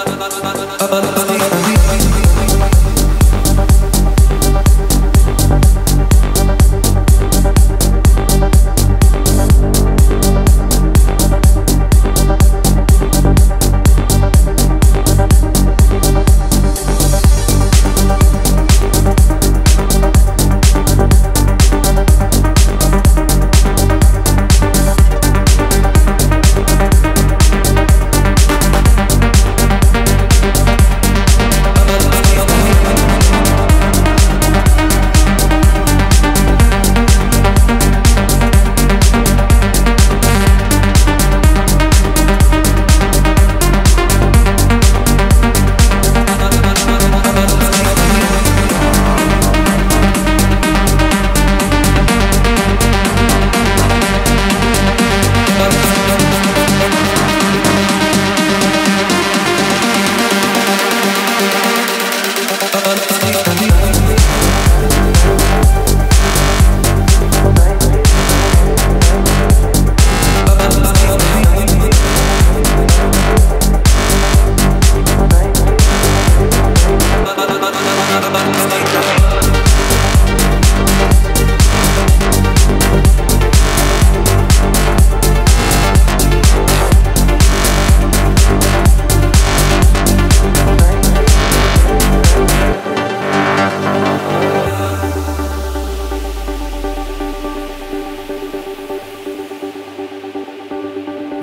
Abundantly.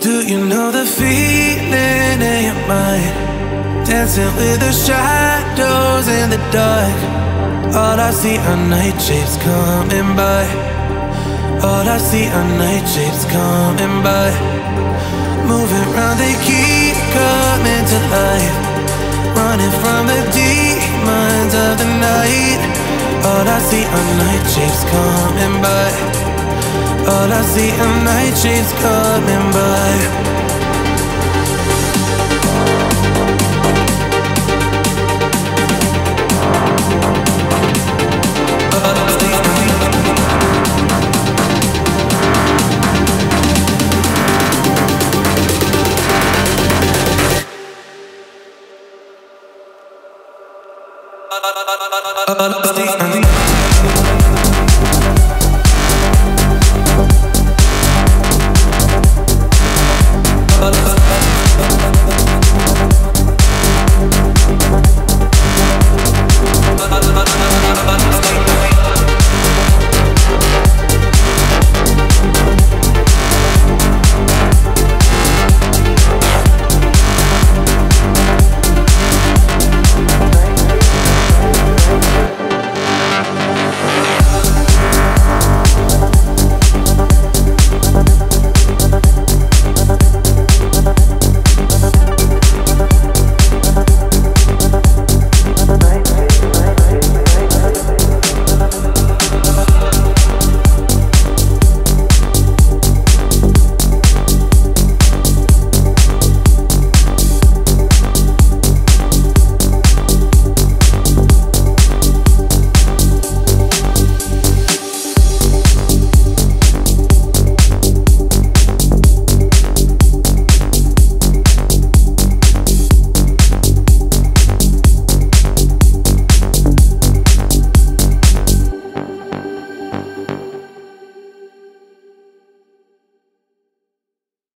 Do you know the feeling in your mind? Dancing with the shadows in the dark. All I see are night shapes coming by. All I see are night shapes coming by. Moving round, they keep coming to life. Running from the demons of the night. All I see are night shapes coming by. All I see are night shapes coming by. Upstate and